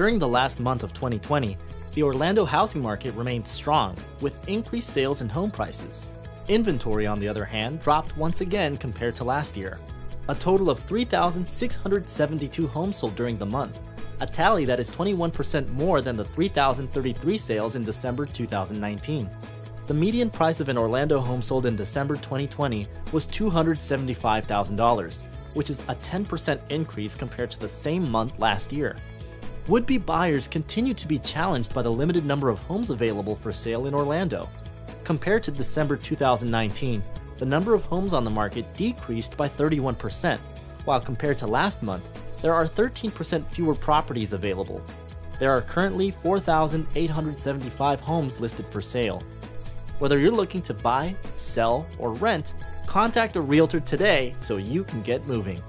During the last month of 2020, the Orlando housing market remained strong, with increased sales and home prices. Inventory, on the other hand, dropped once again compared to last year. A total of 3,672 homes sold during the month, a tally that is 21% more than the 3,033 sales in December 2019. The median price of an Orlando home sold in December 2020 was $275,000, which is a 10% increase compared to the same month last year. Would be buyers continue to be challenged by the limited number of homes available for sale in Orlando. Compared to December 2019, the number of homes on the market decreased by 31%, while compared to last month, there are 13% fewer properties available. There are currently 4,875 homes listed for sale. Whether you're looking to buy, sell, or rent, contact a realtor today so you can get moving.